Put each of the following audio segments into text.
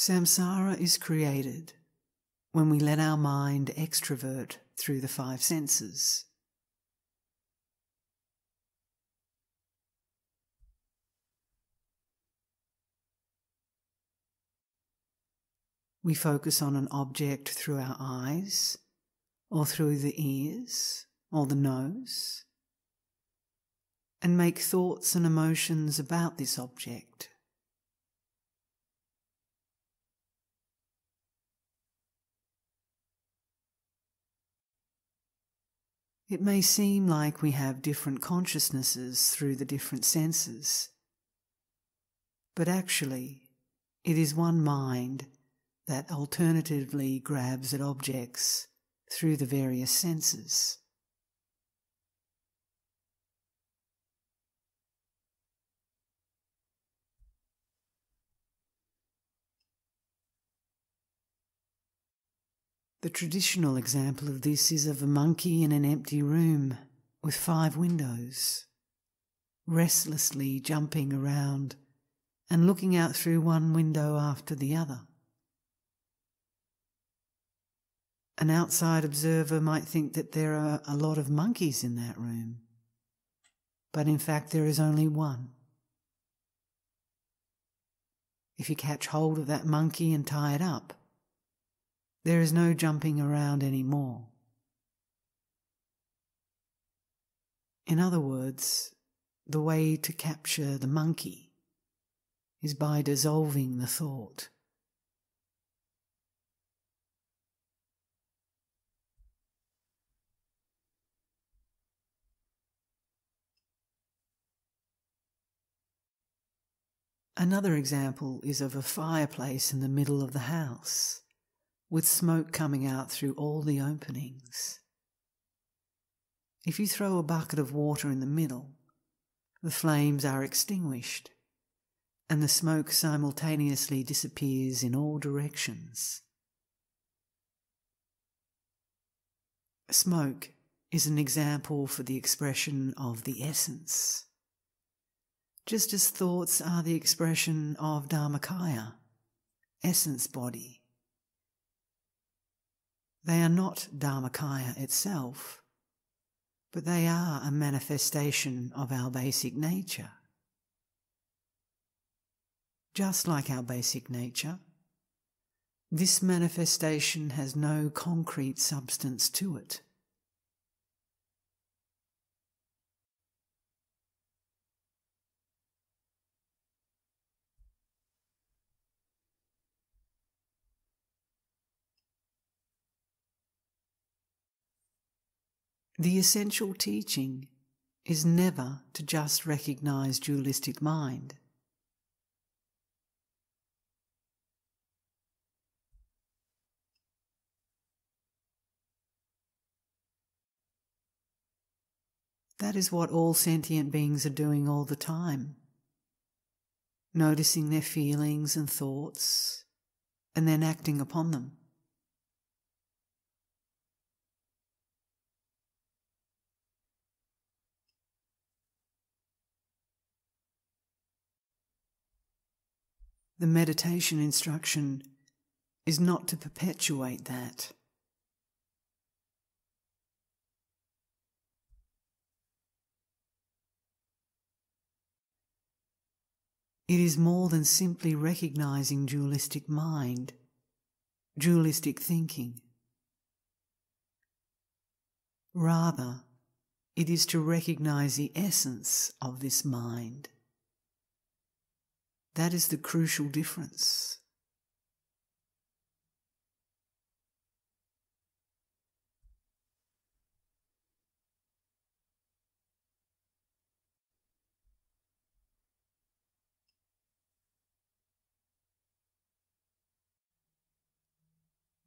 Samsara is created when we let our mind extrovert through the five senses. We focus on an object through our eyes, or through the ears, or the nose, and make thoughts and emotions about this object. It may seem like we have different consciousnesses through the different senses, but actually, it is one mind that alternatively grabs at objects through the various senses. The traditional example of this is of a monkey in an empty room with five windows, restlessly jumping around and looking out through one window after the other. An outside observer might think that there are a lot of monkeys in that room, but in fact, there is only one. If you catch hold of that monkey and tie it up, there is no jumping around anymore. In other words, the way to capture the monkey is by dissolving the thought. Another example is of a fireplace in the middle of the house with smoke coming out through all the openings. If you throw a bucket of water in the middle, the flames are extinguished and the smoke simultaneously disappears in all directions. Smoke is an example for the expression of the essence, just as thoughts are the expression of Dharmakaya, essence body. They are not Dharmakaya itself, but they are a manifestation of our basic nature. Just like our basic nature, this manifestation has no concrete substance to it. The essential teaching is never to just recognize dualistic mind. That is what all sentient beings are doing all the time. Noticing their feelings and thoughts and then acting upon them. The meditation instruction is not to perpetuate that. It is more than simply recognizing dualistic mind, dualistic thinking. Rather, it is to recognize the essence of this mind. That is the crucial difference.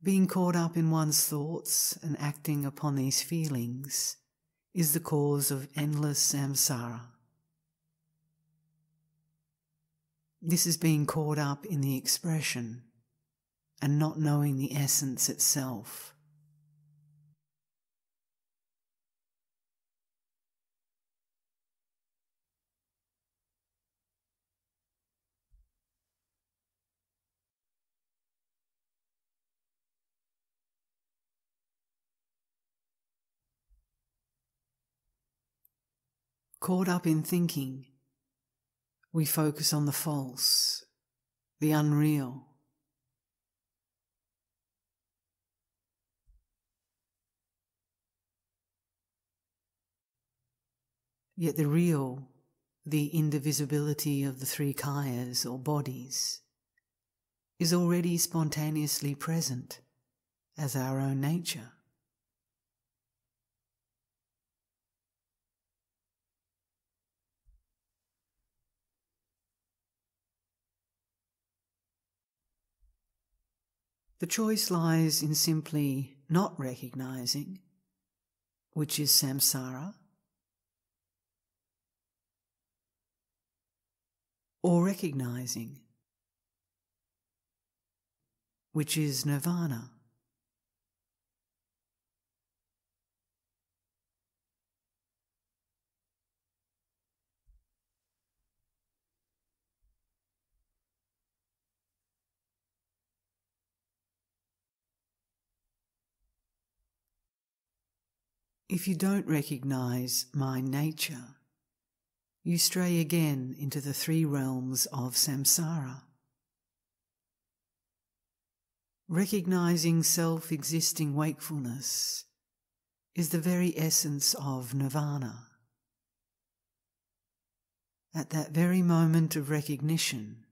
Being caught up in one's thoughts and acting upon these feelings is the cause of endless samsara. This is being caught up in the expression and not knowing the essence itself. Caught up in thinking we focus on the false, the unreal. Yet the real, the indivisibility of the three kayas or bodies, is already spontaneously present as our own nature. The choice lies in simply not recognizing, which is samsara, or recognizing, which is nirvana. If you don't recognize my nature, you stray again into the three realms of samsara. Recognizing self existing wakefulness is the very essence of nirvana. At that very moment of recognition,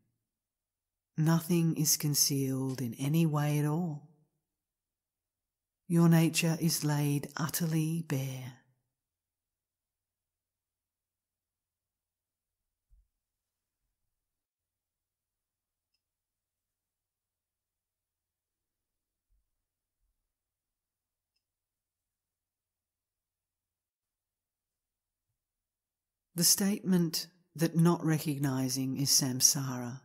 nothing is concealed in any way at all. Your nature is laid utterly bare. The statement that not recognizing is samsara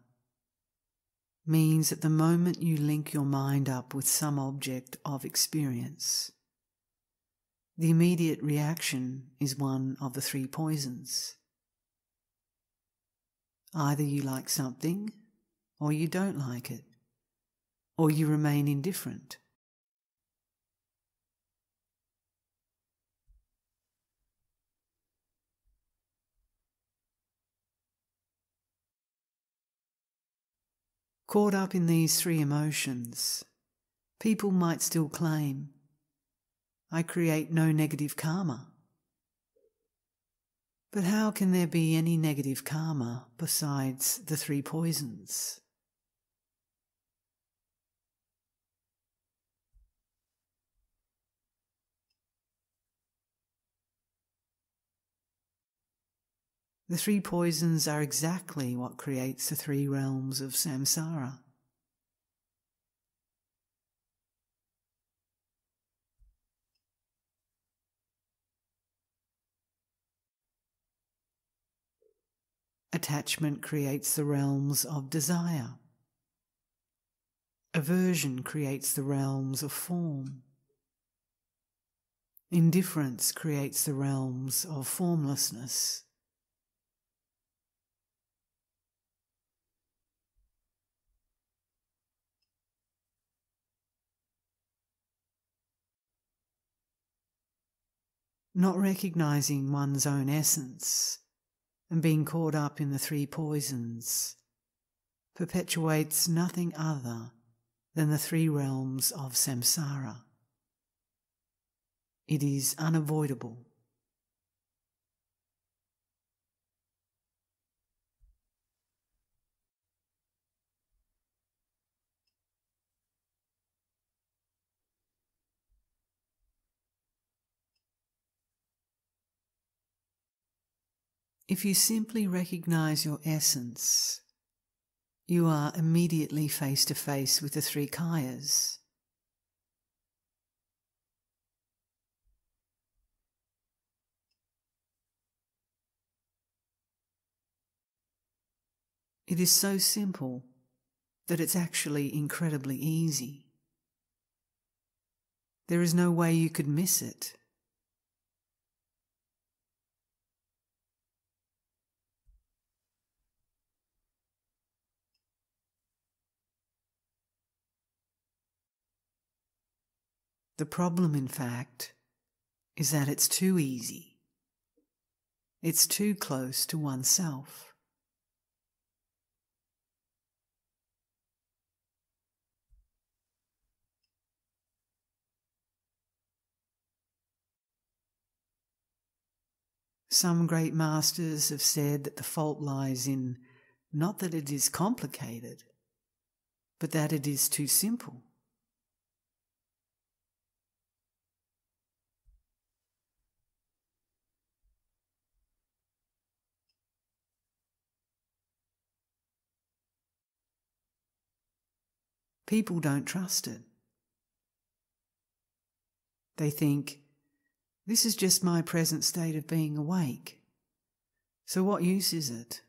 means that the moment you link your mind up with some object of experience, the immediate reaction is one of the three poisons. Either you like something, or you don't like it, or you remain indifferent. Caught up in these three emotions, people might still claim, I create no negative karma. But how can there be any negative karma besides the three poisons? The three poisons are exactly what creates the three realms of samsara. Attachment creates the realms of desire. Aversion creates the realms of form. Indifference creates the realms of formlessness. Not recognizing one's own essence and being caught up in the three poisons perpetuates nothing other than the three realms of samsara. It is unavoidable. If you simply recognize your essence, you are immediately face to face with the three kayas. It is so simple that it's actually incredibly easy. There is no way you could miss it. The problem, in fact, is that it's too easy. It's too close to oneself. Some great masters have said that the fault lies in not that it is complicated, but that it is too simple. People don't trust it. They think, this is just my present state of being awake. So what use is it?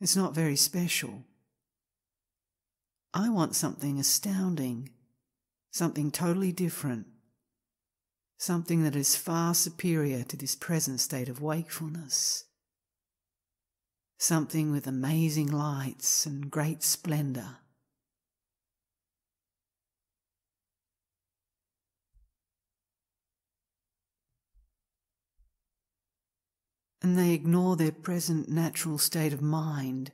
It's not very special. I want something astounding, something totally different, something that is far superior to this present state of wakefulness, something with amazing lights and great splendour. And they ignore their present natural state of mind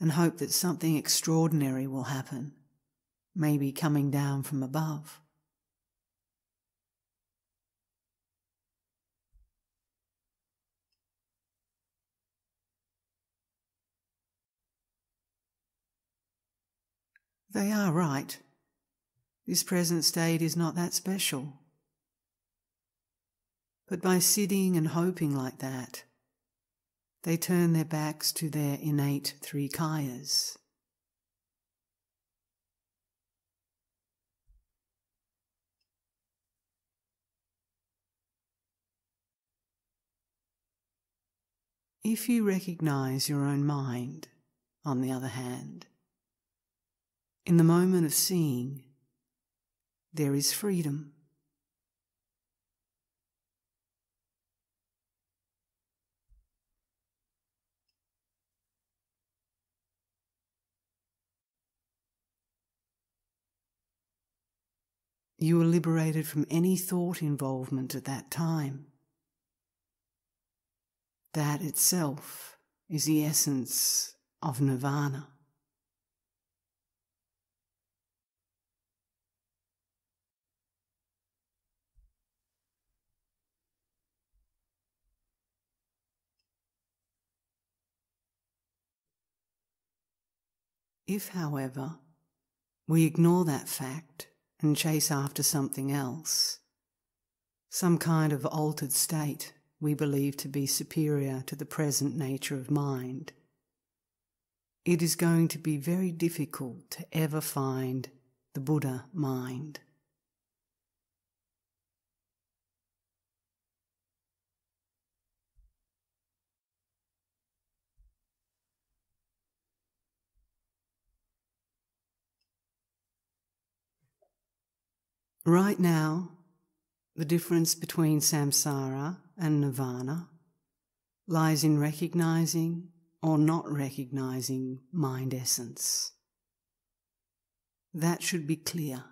and hope that something extraordinary will happen, maybe coming down from above. They are right. This present state is not that special. But by sitting and hoping like that, they turn their backs to their innate three kayas. If you recognize your own mind, on the other hand, in the moment of seeing, there is freedom. You were liberated from any thought involvement at that time. That itself is the essence of nirvana. If, however, we ignore that fact and chase after something else, some kind of altered state we believe to be superior to the present nature of mind, it is going to be very difficult to ever find the Buddha mind. Right now, the difference between samsara and nirvana lies in recognizing or not recognizing mind essence. That should be clear.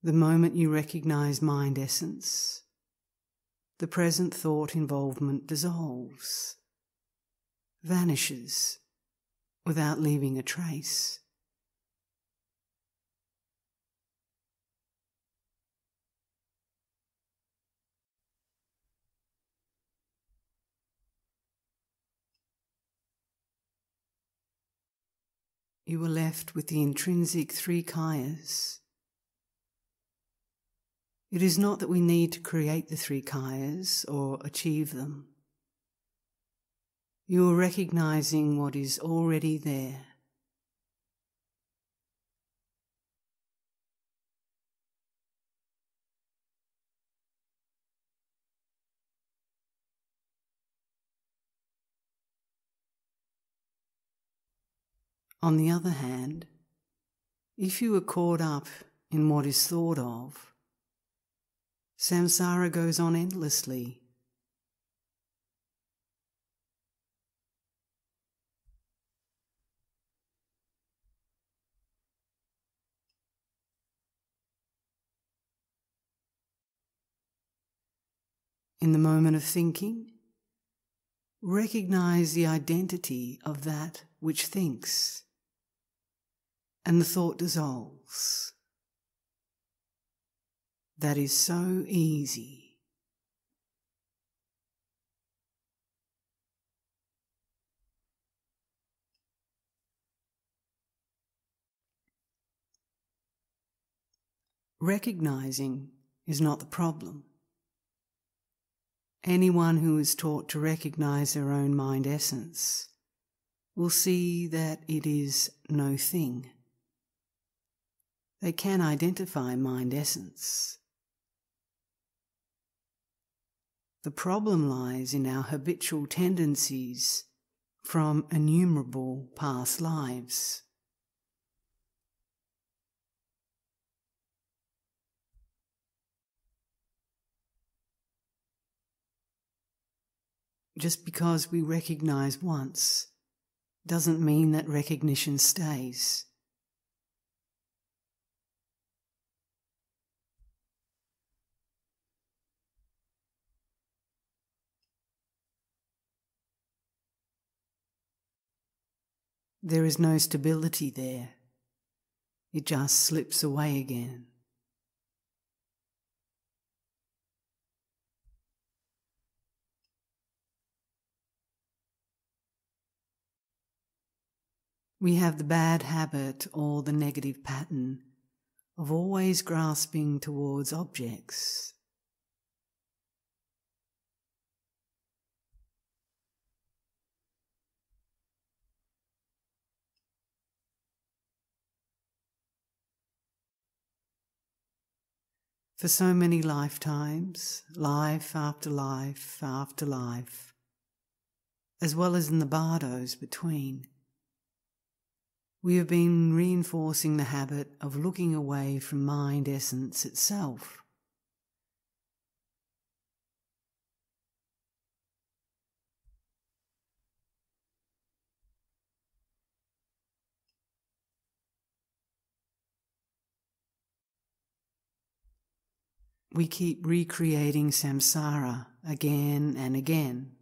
The moment you recognize mind essence, the present thought involvement dissolves, vanishes without leaving a trace. You are left with the intrinsic three kayas it is not that we need to create the three kayas or achieve them. You are recognizing what is already there. On the other hand, if you are caught up in what is thought of, Samsara goes on endlessly. In the moment of thinking, recognize the identity of that which thinks, and the thought dissolves. That is so easy. Recognizing is not the problem. Anyone who is taught to recognize their own mind essence will see that it is no thing. They can identify mind essence. The problem lies in our habitual tendencies from innumerable past lives. Just because we recognize once doesn't mean that recognition stays. There is no stability there. It just slips away again. We have the bad habit or the negative pattern of always grasping towards objects. For so many lifetimes, life after life after life, as well as in the bardos between we have been reinforcing the habit of looking away from mind essence itself. We keep recreating samsara again and again.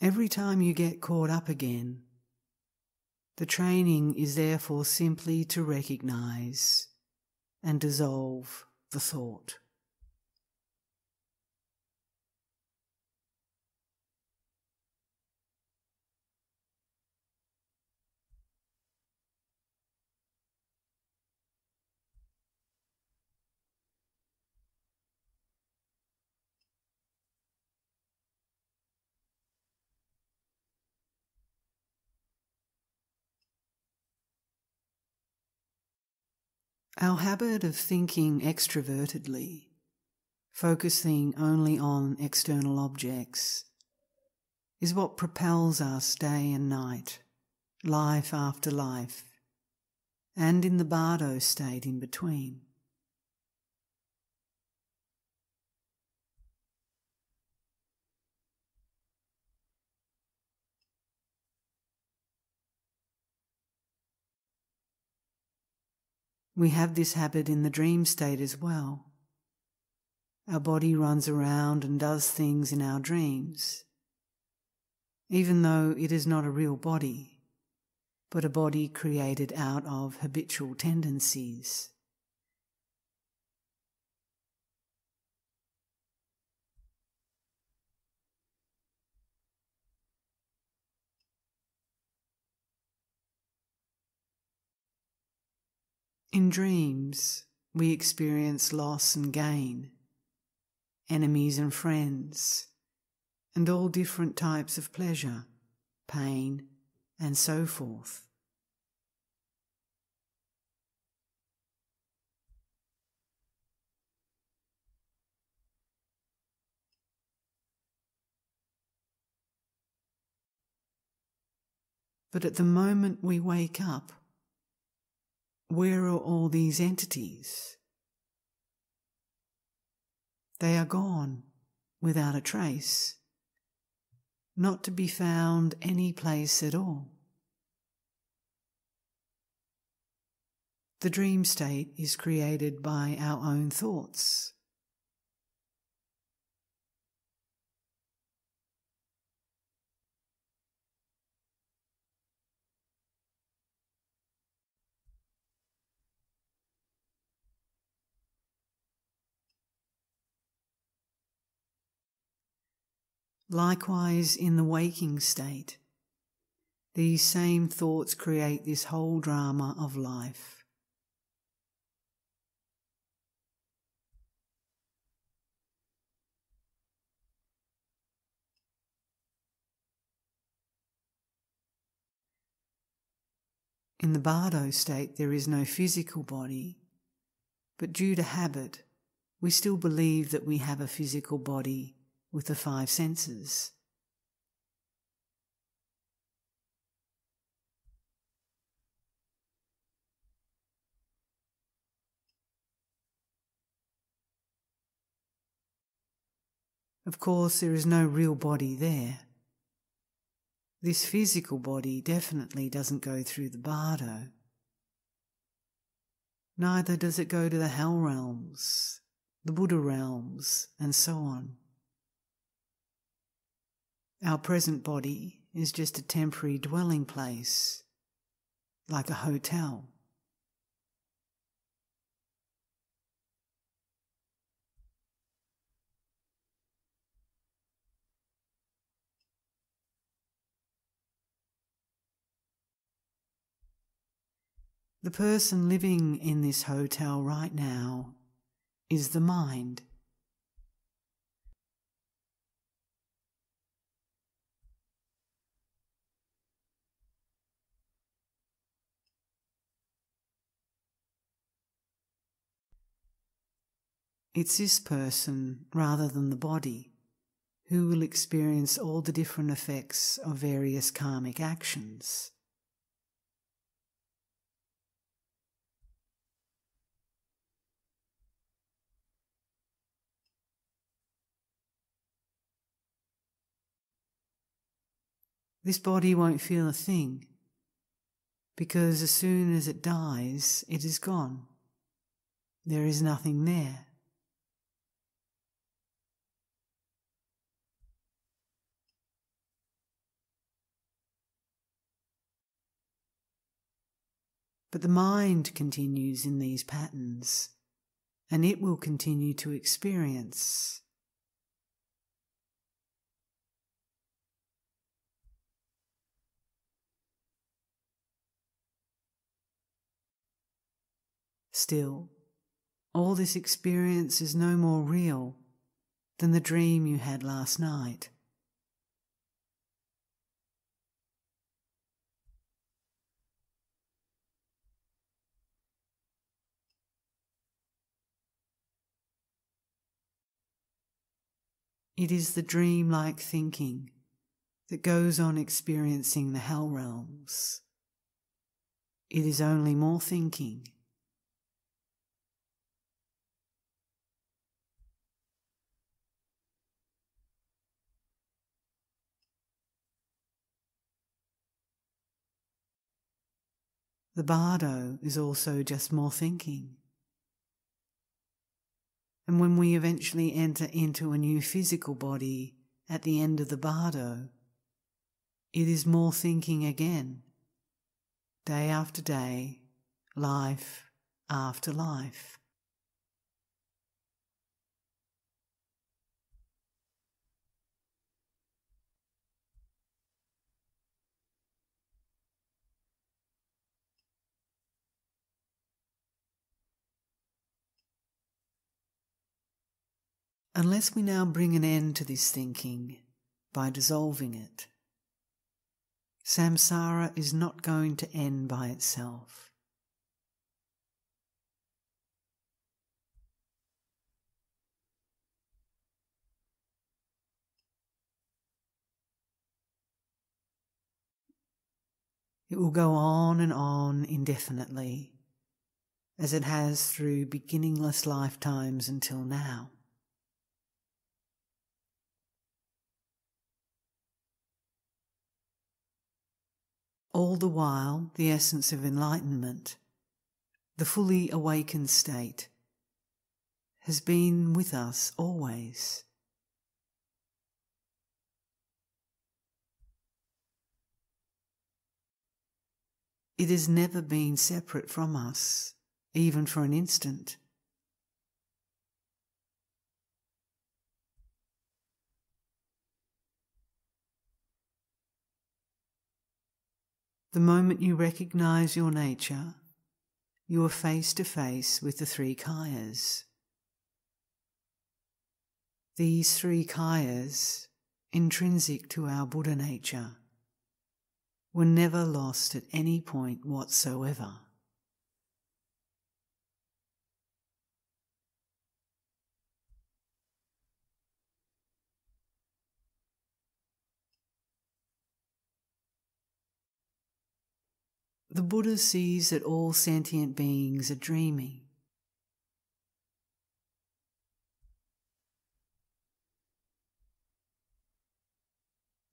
Every time you get caught up again, the training is therefore simply to recognize and dissolve the thought. Our habit of thinking extrovertedly, focusing only on external objects, is what propels us day and night, life after life, and in the bardo state in between. We have this habit in the dream state as well. Our body runs around and does things in our dreams, even though it is not a real body, but a body created out of habitual tendencies. In dreams, we experience loss and gain, enemies and friends, and all different types of pleasure, pain, and so forth. But at the moment we wake up, where are all these entities? They are gone without a trace, not to be found any place at all. The dream state is created by our own thoughts. Likewise, in the waking state, these same thoughts create this whole drama of life. In the bardo state, there is no physical body, but due to habit, we still believe that we have a physical body with the five senses. Of course, there is no real body there. This physical body definitely doesn't go through the bardo. Neither does it go to the hell realms, the Buddha realms, and so on. Our present body is just a temporary dwelling place, like a hotel. The person living in this hotel right now is the mind. It's this person, rather than the body, who will experience all the different effects of various karmic actions. This body won't feel a thing because as soon as it dies, it is gone. There is nothing there. But the mind continues in these patterns, and it will continue to experience. Still, all this experience is no more real than the dream you had last night. It is the dream-like thinking that goes on experiencing the hell realms. It is only more thinking. The bardo is also just more thinking. And when we eventually enter into a new physical body at the end of the bardo, it is more thinking again, day after day, life after life. Unless we now bring an end to this thinking by dissolving it, samsara is not going to end by itself. It will go on and on indefinitely, as it has through beginningless lifetimes until now. All the while, the essence of enlightenment, the fully awakened state, has been with us always. It has never been separate from us, even for an instant. The moment you recognize your nature, you are face to face with the three kayas. These three kayas, intrinsic to our Buddha nature, were never lost at any point whatsoever. The Buddha sees that all sentient beings are dreaming.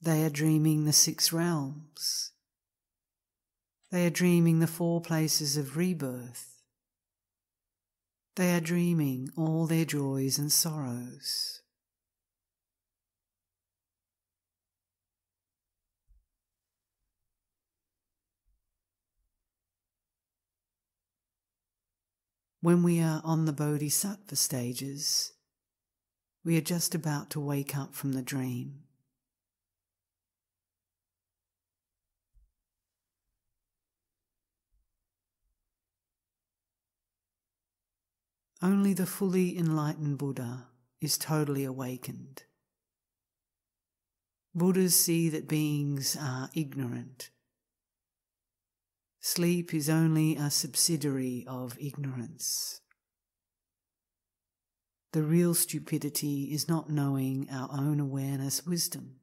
They are dreaming the six realms. They are dreaming the four places of rebirth. They are dreaming all their joys and sorrows. When we are on the bodhisattva stages, we are just about to wake up from the dream. Only the fully enlightened Buddha is totally awakened. Buddhas see that beings are ignorant. Sleep is only a subsidiary of ignorance. The real stupidity is not knowing our own awareness wisdom.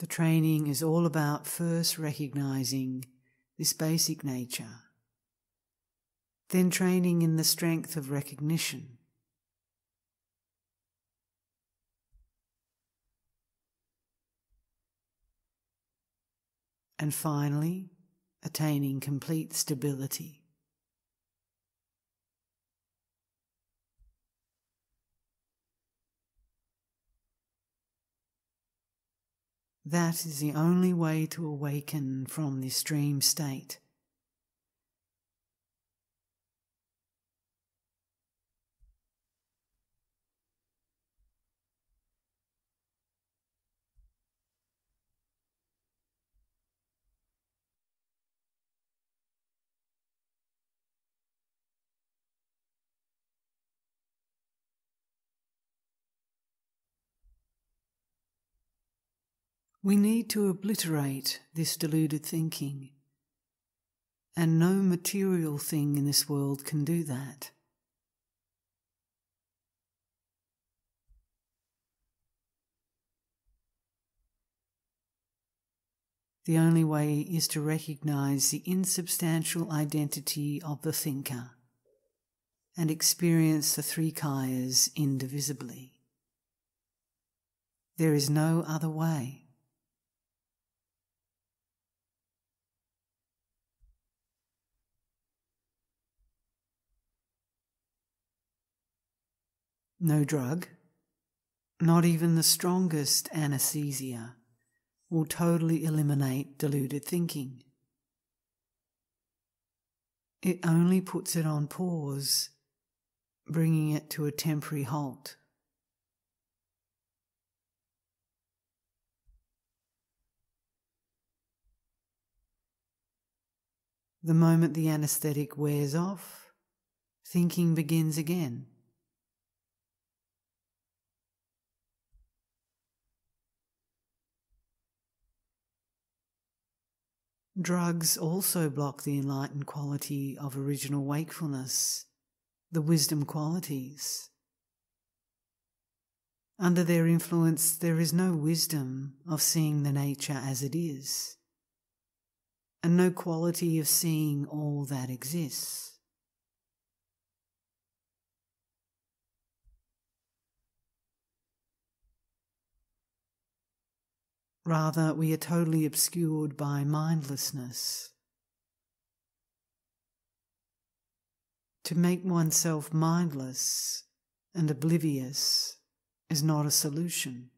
The training is all about first recognizing this basic nature, then training in the strength of recognition. And finally, attaining complete stability. That is the only way to awaken from this dream state. We need to obliterate this deluded thinking, and no material thing in this world can do that. The only way is to recognize the insubstantial identity of the thinker and experience the three kayas indivisibly. There is no other way. No drug, not even the strongest anesthesia, will totally eliminate deluded thinking. It only puts it on pause, bringing it to a temporary halt. The moment the anesthetic wears off, thinking begins again. Drugs also block the enlightened quality of original wakefulness, the wisdom qualities. Under their influence, there is no wisdom of seeing the nature as it is, and no quality of seeing all that exists. Rather, we are totally obscured by mindlessness. To make oneself mindless and oblivious is not a solution.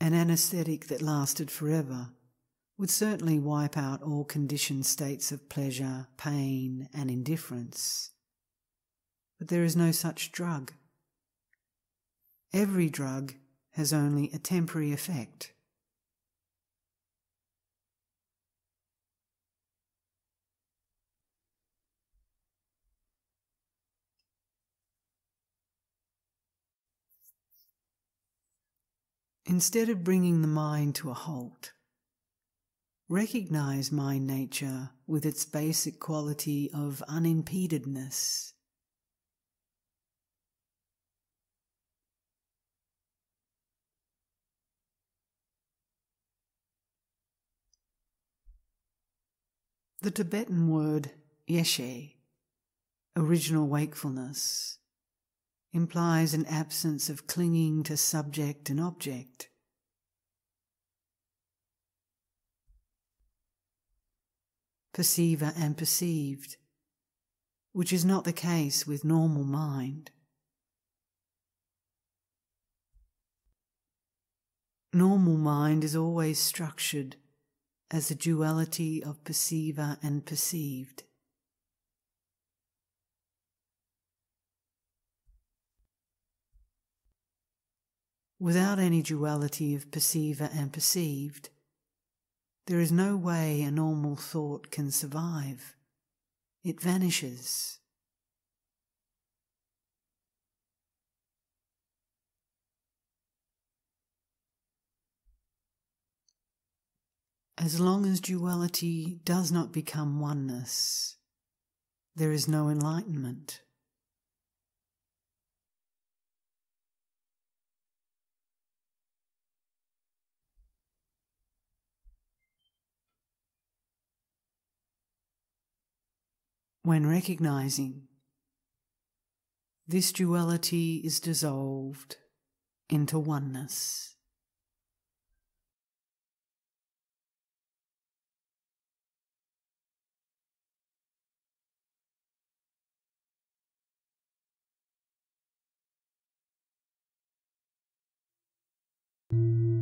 An anesthetic that lasted forever would certainly wipe out all conditioned states of pleasure, pain, and indifference. But there is no such drug. Every drug has only a temporary effect. Instead of bringing the mind to a halt, recognize mind nature with its basic quality of unimpededness. The Tibetan word yeshe, original wakefulness, implies an absence of clinging to subject and object. Perceiver and perceived, which is not the case with normal mind. Normal mind is always structured as a duality of perceiver and perceived. Without any duality of perceiver and perceived, there is no way a normal thought can survive. It vanishes. As long as duality does not become oneness, there is no enlightenment. when recognizing this duality is dissolved into oneness. you